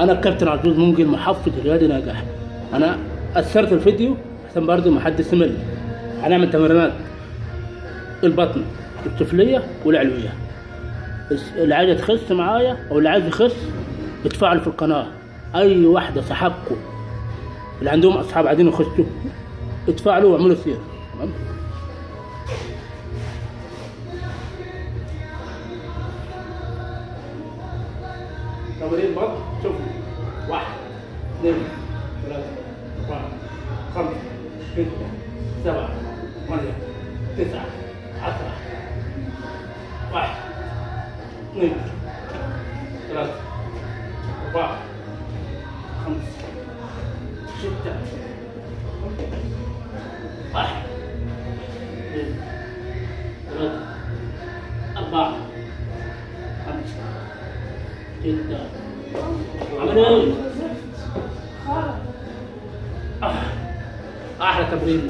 أنا الكابتن عزوز منجل محفظ رياضي ناجح. أنا أثرت الفيديو عشان برضه ما حدش يمل هنعمل تمرينات. البطن السفليه والعلوية. اللي عايز تخس معايا أو اللي عايز يخس اتفاعلوا في القناة. أي واحدة صاحبكم اللي عندهم أصحاب عايزين يخسوا. اتفاعلوا واعملوا سير. تمام؟ Madrid mất chung quả nên là quả con. Kinh ra bà con là tên giả. Hát giả. Quả nên là quả không chúc chặt quả nên là bà 真的。عملان آه، أحلى تمرين.